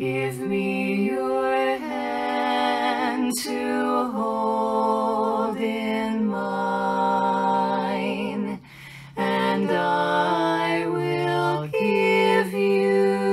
Give me your hand to hold in mine, and I will give you.